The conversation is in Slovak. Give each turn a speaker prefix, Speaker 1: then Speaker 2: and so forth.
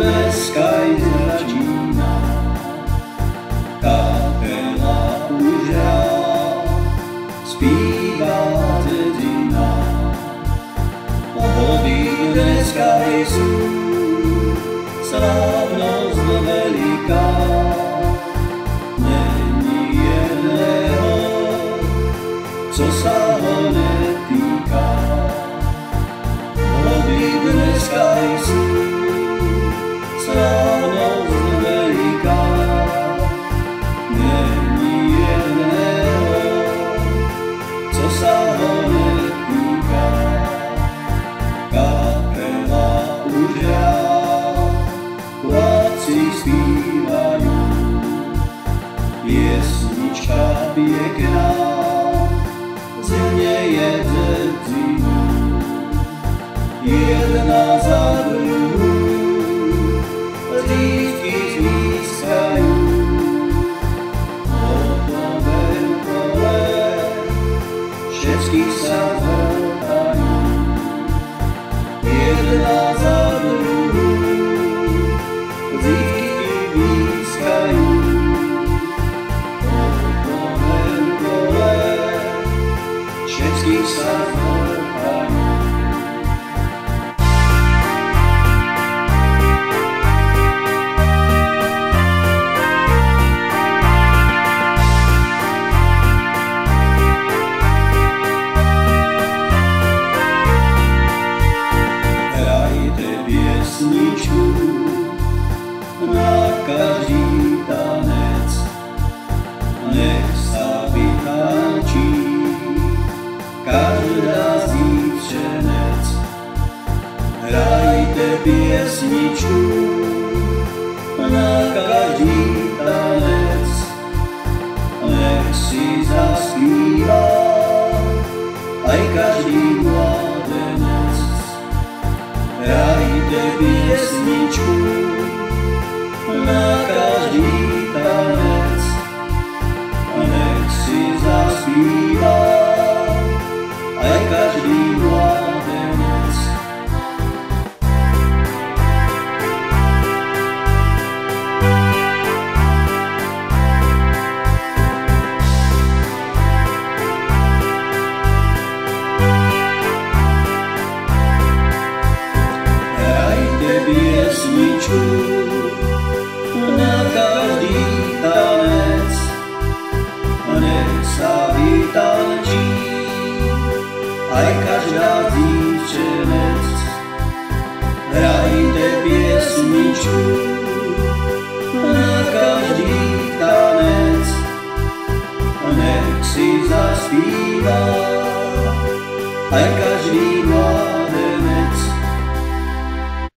Speaker 1: nové sky začína. Kapela už hrá, zpívá dedina. Pohodlné sky sú, slávnosť veliká. Není jedného, co sa ho netýká. Pohodlné sky sú, spívajú, piesnička pekná, znieje dzedzinu. Hrajte piesničku na každý tanec, nech si zaspíva aj každý mladenec. Hrajte piesničku na každý tanec, nech každý tanec, nech sa vytančí aj každá dívčenec. Hrajte piesničku na každý tanec, nech si zaspíva aj každý